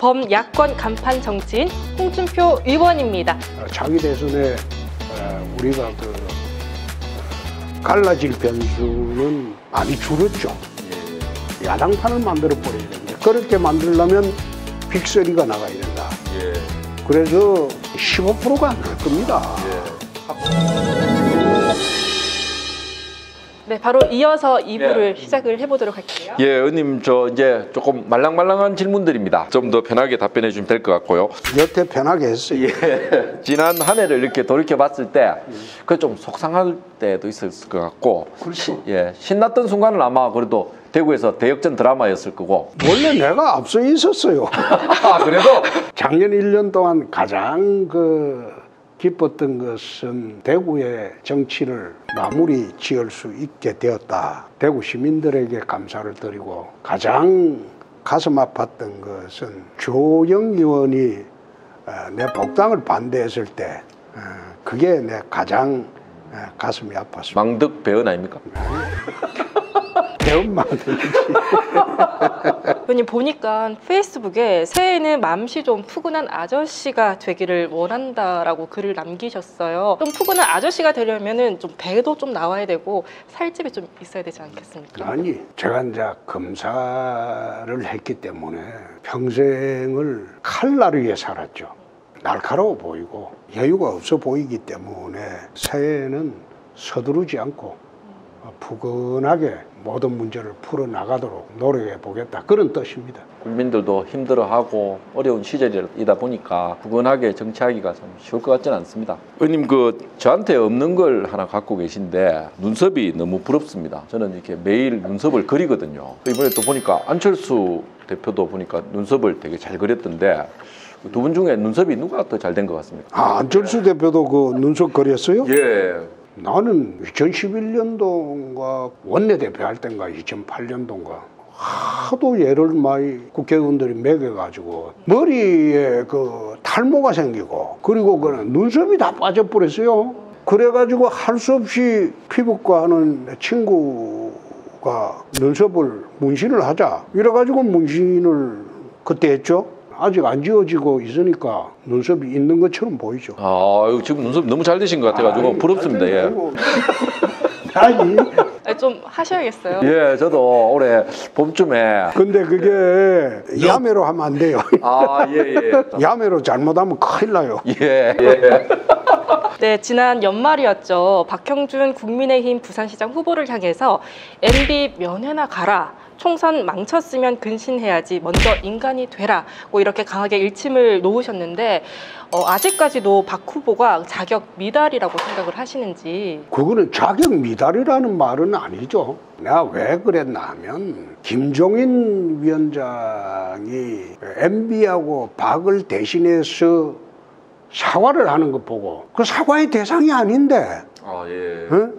범야권 간판 정치인 홍준표 의원입니다. 어, 자기 대선에 어, 우리가 그 어, 갈라질 변수는 많이 줄었죠. 야당판을 만들어 버려야 됩니다. 그렇게 만들려면 빅서리가 나가야 된다. 예. 그래서 15%가 안 될 겁니다. 네, 바로 이어서 2부를 네. 시작을 해보도록 할게요. 예, 의원님 저 이제 조금 말랑말랑한 질문들입니다. 좀 더 편하게 답변해 주시면 될 것 같고요. 여태 편하게 했어요. 예. 지난 한 해를 이렇게 돌이켜 봤을 때 그 좀 속상할 때도 있었을 것 같고 시, 예, 신났던 순간은 아마 그래도 대구에서 대역전 드라마였을 거고 원래 내가 앞서 있었어요. 아, 그래도 작년 1년 동안 가장 그 기뻤던 것은 대구의 정치를 마무리 지을 수 있게 되었다. 대구 시민들에게 감사를 드리고 가장 가슴 아팠던 것은 조영 의원이 어, 내 복당을 반대했을 때 어, 그게 내 가장 어, 가슴이 아팠습니다. 망득 배은 아닙니까? 대엄마 의원님 보니까 페이스북에 새해에는 맘씨 좀 푸근한 아저씨가 되기를 원한다라고 글을 남기셨어요. 좀 푸근한 아저씨가 되려면은 좀 배도 좀 나와야 되고 살집이 좀 있어야 되지 않겠습니까? 아니 제가 이제 검사를 했기 때문에 평생을 칼날 위에 살았죠. 날카로워 보이고 여유가 없어 보이기 때문에 새해에는 서두르지 않고 푸근하게 모든 문제를 풀어 나가도록 노력해 보겠다 그런 뜻입니다. 국민들도 힘들어하고 어려운 시절이다 보니까 부근하게 정치하기가 참 쉬울 것 같지는 않습니다. 의원님 그 저한테 없는 걸 하나 갖고 계신데 눈썹이 너무 부럽습니다. 저는 이렇게 매일 눈썹을 그리거든요. 이번에 또 보니까 안철수 대표도 보니까 눈썹을 되게 잘 그렸던데 두 분 중에 눈썹이 누가 더 잘 된 것 같습니까? 아 안철수 대표도 그 눈썹 그렸어요? 예. 나는 2011년도인가 원내대표 할 때인가 2008년도인가 하도 얘를 많이 국회의원들이 먹여가지고 머리에 그 탈모가 생기고 그리고 그 눈썹이 다 빠져버렸어요. 그래가지고 할 수 없이 피부과 하는 친구가 눈썹을 문신을 하자 이래가지고 문신을 그때 했죠. 아직 안 지워지고 있으니까 눈썹이 있는 것처럼 보이죠. 아 지금 눈썹 너무 잘 되신 것 같아가지고 부럽습니다. 예. 아니, 아, 좀 하셔야겠어요. 예, 저도 올해 봄쯤에 근데 그게 야매로 하면 안 돼요. 아, 예, 예. 야매로 잘못하면 큰일 나요. 예, 예. 네, 지난 연말이었죠. 박형준 국민의힘 부산시장 후보를 향해서 MB 면회나 가라. 총선 망쳤으면 근신해야지. 먼저 인간이 되라. 고 이렇게 강하게 일침을 놓으셨는데 어, 아직까지도 박 후보가 자격 미달이라고 생각을 하시는지. 그거는 자격 미달이라는 말은 아니죠. 내가 왜 그랬나 하면 김종인 위원장이 MB하고 박을 대신해서 사과를 하는 거 보고 그 사과의 대상이 아닌데 아, 예. 어?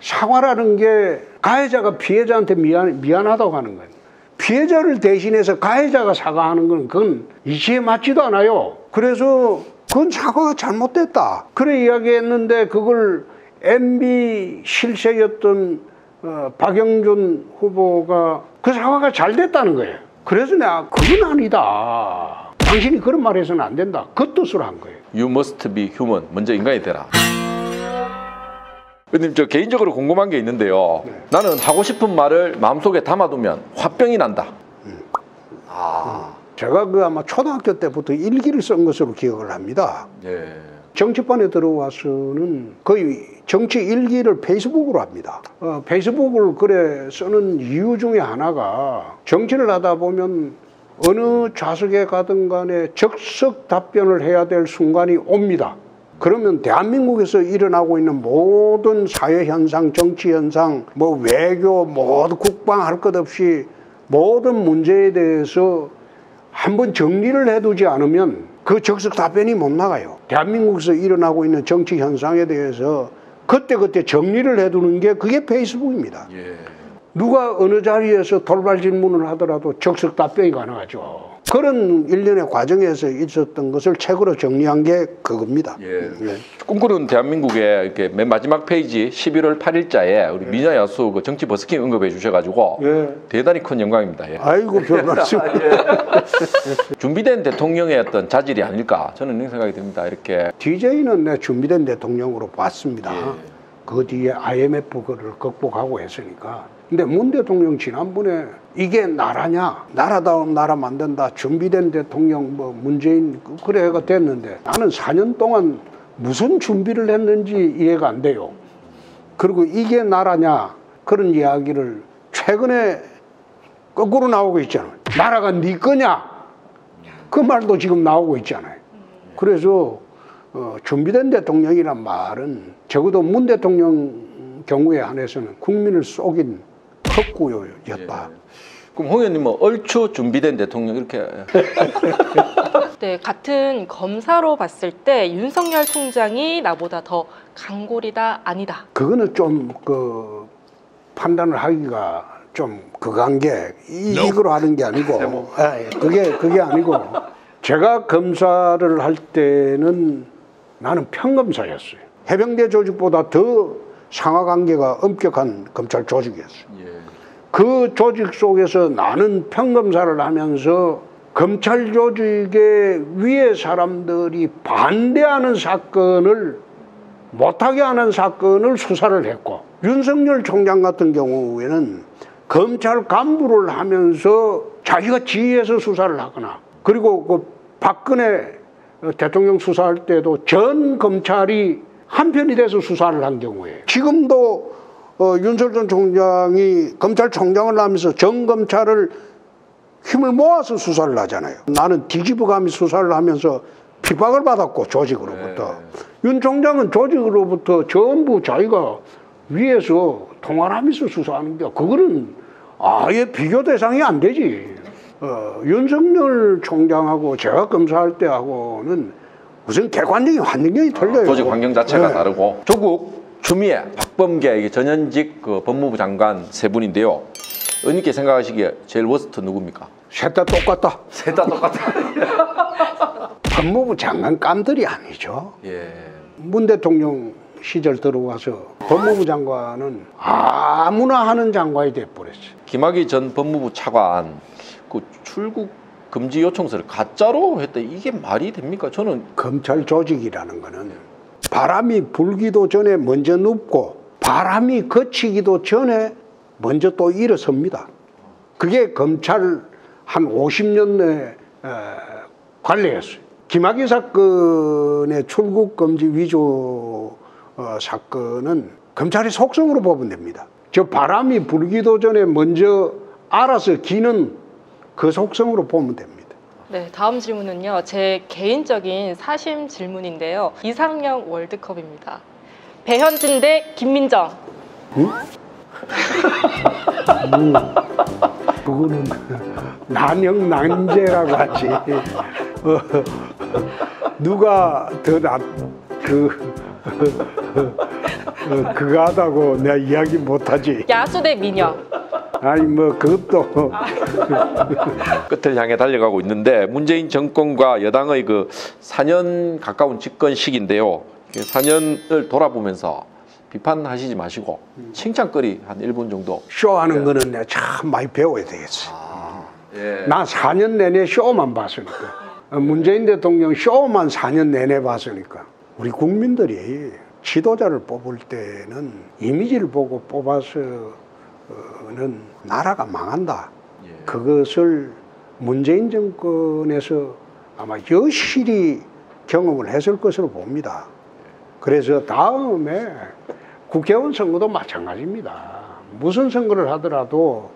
사과라는 게 가해자가 피해자한테 미안, 미안하다고 하는 거예요. 피해자를 대신해서 가해자가 사과하는 건 그건 이치에 맞지도 않아요. 그래서 그건 사과가 잘못됐다. 그래 이야기했는데 그걸 MB 실세였던 어, 박영준 후보가 그 사과가 잘 됐다는 거예요. 그래서 내가 그건 아니다. 당신이 그런 말 해서는 안 된다. 그 뜻으로 한 거예요. You must be human. 먼저 인간이 되라. 의원님 저 개인적으로 궁금한 게 있는데요. 나는 하고 싶은 말을 마음속에 담아두면 화병이 난다. 아, 제가 그 아마 초등학교 때부터 일기를 쓴 것으로 기억을 합니다. 예. 정치판에 들어와서는 거의 정치 일기를 페이스북으로 합니다. 어, 페이스북을 그래 쓰는 이유 중에 하나가 정치를 하다 보면 어느 좌석에 가든 간에 적석 답변을 해야 될 순간이 옵니다. 그러면 대한민국에서 일어나고 있는 모든 사회 현상, 정치 현상, 뭐 외교, 모든 국방 할 것 없이 모든 문제에 대해서 한번 정리를 해두지 않으면 그 적석 답변이 못 나가요. 대한민국에서 일어나고 있는 정치 현상에 대해서 그때그때 정리를 해두는 게 그게 페이스북입니다. 예. 누가 어느 자리에서 돌발 질문을 하더라도 적석 답변이 가능하죠. 그런 일련의 과정에서 있었던 것을 책으로 정리한 게 그겁니다. 예. 꿈꾸는 대한민국의 이렇게 맨 마지막 페이지 11월 8일자에 우리 미녀 야수 그 정치 버스킹 언급해 주셔가지고 예. 대단히 큰 영광입니다. 예. 아이고 별 말씀. 준비된 대통령의 어떤 자질이 아닐까 저는 이런 생각이 듭니다. 이렇게 DJ는 내 준비된 대통령으로 봤습니다. 예. 그 뒤에 IMF 그를 극복하고 했으니까. 근데 문 대통령 지난번에 이게 나라냐? 나라다운 나라 만든다. 준비된 대통령 뭐 문재인 그- 그래 해가 됐는데 나는 4년 동안 무슨 준비를 했는지 이해가 안 돼요. 그리고 이게 나라냐? 그런 이야기를 최근에 거꾸로 나오고 있잖아요. 나라가 네 거냐? 그 말도 지금 나오고 있잖아요. 그래서 어, 준비된 대통령이란 말은 적어도 문 대통령 경우에 한해서는 국민을 속인 헛구요였다. 그럼 홍 의원님은 얼추 준비된 대통령 이렇게. 네, 같은 검사로 봤을 때 윤석열 총장이 나보다 더 강골이다 아니다. 그거는 좀 그 판단을 하기가 좀 그간 게 이- 이거로 하는 게 아니고. 예, 그게 그게 아니고. 제가 검사를 할 때는 나는 평검사였어요. 해병대 조직보다 더 상하 관계가 엄격한 검찰 조직이었어요. 그 조직 속에서 나는 평검사를 하면서 검찰 조직의 위에 사람들이 반대하는 사건을 못하게 하는 사건을 수사를 했고 윤석열 총장 같은 경우에는 검찰 간부를 하면서 자기가 지휘해서 수사를 하거나 그리고 그 박근혜 대통령 수사할 때도 전 검찰이 한편이 돼서 수사를 한 경우에 지금도 어, 윤석열 총장이 검찰총장을 하면서 전 검찰을 힘을 모아서 수사를 하잖아요. 나는 뒤집어감이 수사를 하면서 핍박을 받았고 조직으로부터 윤 총장은 조직으로부터 전부 자기가 위에서 통화하면서 수사하는 게 그거는 아예 비교 대상이 안 되지. 어, 윤석열 총장하고 제가 검사할 때하고는 무슨 객관적인 환경이 틀려요. 조직 환경 자체가 네. 다르고 조국 추미애 박범계 이게 전현직 그 법무부 장관 세 분인데요. 의원님께 생각하시기에 제일 워스트 누굽니까? 셋 다 똑같다. 셋 다 똑같아. 법무부 장관 깜들이 아니죠. 예. 문 대통령 시절 들어와서 법무부 장관은 아무나 하는 장관이 돼버렸어요. 김학의 전 법무부 차관 그 출국 금지 요청서를 가짜로 했다. 이게 말이 됩니까? 저는 검찰 조직이라는 거는 바람이 불기도 전에 먼저 눕고 바람이 거치기도 전에 먼저 또 일어섭니다. 그게 검찰 한 50년 내에 관례였어요. 김학의 사건의 출국 금지 위조 어, 사건은 검찰의 속성으로 보면 됩니다. 저 바람이 불기도 전에 먼저 알아서 기는 그 속성으로 보면 됩니다. 네, 다음 질문은요. 제 개인적인 사심 질문인데요. 이상형 월드컵입니다. 배현진 대 김민정. 그거는 난영 난제라고 하지. 어, 누가 더낫그 어, 그거 하다고 내가 이야기 못하지. 야수 대 민영. 아니 뭐 그것도 끝을 향해 달려가고 있는데 문재인 정권과 여당의 그 4년 가까운 집권 시기인데요. 4년을 돌아보면서 비판하시지 마시고 칭찬거리 한 1분 정도. 쇼하는 거는 내가 참 많이 배워야 되겠어. 예. 나 4년 내내 쇼만 봤으니까. 어, 문재인 대통령 쇼만 4년 내내 봤으니까. 우리 국민들이 지도자를 뽑을 때는 이미지를 보고 뽑아서 는 나라가 망한다. 예. 그것을 문재인 정권에서 아마 여실히 경험을 했을 것으로 봅니다. 그래서 다음에 국회의원 선거도 마찬가지입니다. 무슨 선거를 하더라도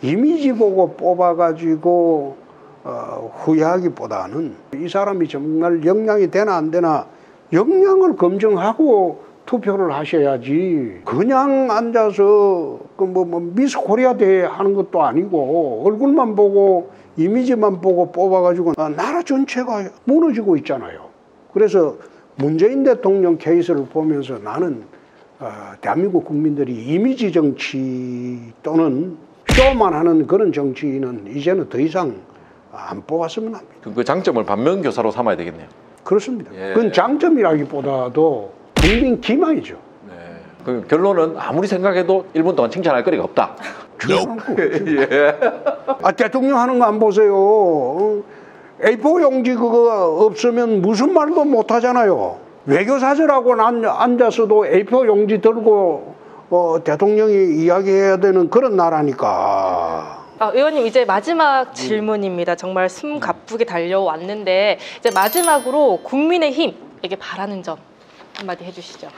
이미지 보고 뽑아가지고 어, 후회하기보다는 이 사람이 정말 역량이 되나 안 되나 역량을 검증하고 투표를 하셔야지 그냥 앉아서 그뭐 뭐 미스 코리아 대회 하는 것도 아니고 얼굴만 보고 이미지만 보고 뽑아가지고 아, 나라 전체가 무너지고 있잖아요. 그래서 문재인 대통령 케이스를 보면서 나는 어, 대한민국 국민들이 이미지 정치 또는 쇼만 하는 그런 정치는 이제는 더 이상 어, 안 뽑았으면 합니다. 그- 그 장점을 반면 교사로 삼아야 되겠네요. 그렇습니다. 예. 그건 장점이라기보다도 국민 기망이죠. 네. 그 결론은 아무리 생각해도 1분 동안 칭찬할 거리가 없다. 예. 아, 대통령 하는 거 안 보세요. 어? A4 용지 그거 없으면 무슨 말도 못 하잖아요. 외교사절하고 앉아서도 A4 용지 들고 어, 대통령이 이야기해야 되는 그런 나라니까. 아, 의원님 이제 마지막 질문입니다. 정말 숨 가쁘게 달려왔는데 이제 마지막으로 국민의힘에게 바라는 점 한마디 해주시죠.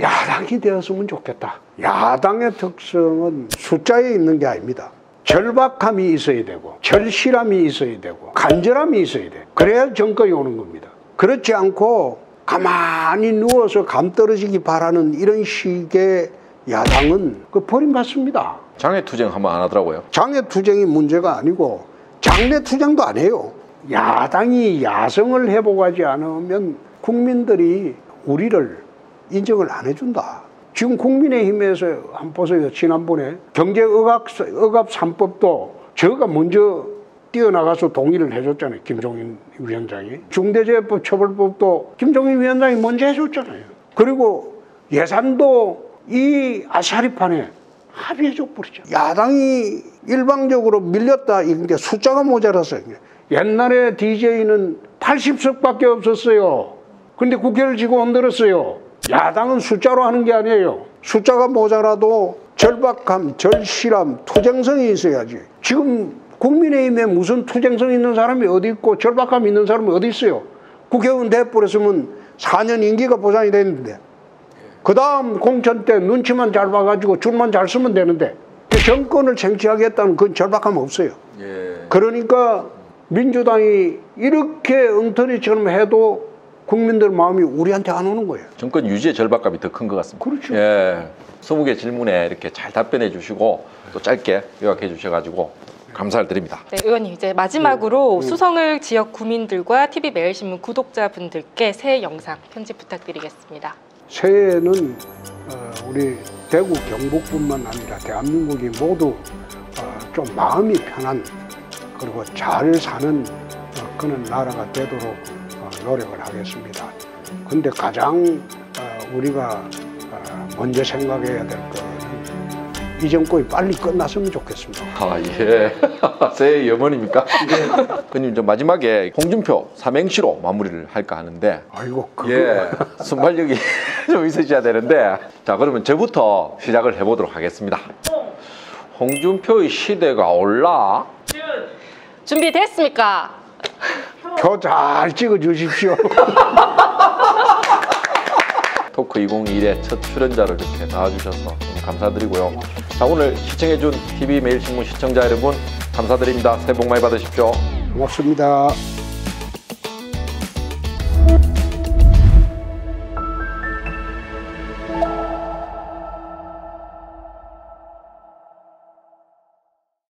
야당이 되었으면 좋겠다. 야당의 특성은 숫자에 있는 게 아닙니다. 절박함이 있어야 되고, 절실함이 있어야 되고, 간절함이 있어야 돼. 그래야 정권이 오는 겁니다. 그렇지 않고 가만히 누워서 감 떨어지기 바라는 이런 식의 야당은 그 버림받습니다. 장애 투쟁 한번 안 하더라고요. 장애 투쟁이 문제가 아니고 장래 투쟁도 안 해요. 야당이 야성을 회복하지 않으면 국민들이 우리를 인정을 안 해준다. 지금 국민의힘에서 한번 보세요. 지난번에 경제의학 의갑 3법도 저가 먼저 뛰어나가서 동의를 해줬잖아요. 김종인 위원장이. 중대재해법 처벌법도 김종인 위원장이 먼저 해줬잖아요. 그리고 예산도 이 아샤리판에 합의해줘 버리죠. 야당이 일방적으로 밀렸다. 이게 숫자가 모자라서. 옛날에 DJ는 80석밖에 없었어요. 근데 국회를 지고 흔들었어요. 야당은 숫자로 하는 게 아니에요. 숫자가 모자라도 절박함, 절실함, 투쟁성이 있어야지. 지금 국민의힘에 무슨 투쟁성 있는 사람이 어디 있고 절박함 있는 사람이 어디 있어요? 국회의원 돼버렸으면 4년 임기가 보장이 되는데 그 다음 공천 때 눈치만 잘 봐가지고 줄만 잘 쓰면 되는데 정권을 쟁취하겠다는 그건 절박함 없어요. 예. 그러니까 민주당이 이렇게 엉터리처럼 해도 국민들 마음이 우리한테 안 오는 거예요. 정권 유지의 절박감이 더 큰 것 같습니다. 그렇죠. 예. 20개 질문에 이렇게 잘 답변해 주시고 또 짧게 요약해 주셔가지고 감사를 드립니다. 네, 의원님 이제 마지막으로 수성을 지역 구민들과 TV 매일신문 구독자분들께 새해 영상 편지 부탁드리겠습니다. 새해에는 어, 우리 대구 경북뿐만 아니라 대한민국이 모두 어, 좀 마음이 편한 그리고 잘 사는 어, 그런 나라가 되도록 어, 노력을 하겠습니다. 근데 가장 어, 우리가 어, 먼저 생각해야 될 거는 이 정권이 빨리 끝났으면 좋겠습니다. 아 예. 새해 염원입니까? 그님 저 마지막에 홍준표 삼행시로 마무리를 할까 하는데 아이고 그거 예 순발력이 좀 있으셔야 되는데 자 그러면 저부터 시작을 해보도록 하겠습니다. 홍준표의 시대가 올라 준비됐습니까? 표 잘 찍어 주십시오. 토크 2021의 첫 출연자를 이렇게 나와주셔서 너무 감사드리고요. 자 오늘 시청해준 TV 매일신문 시청자 여러분 감사드립니다. 새해 복 많이 받으십시오. 고맙습니다.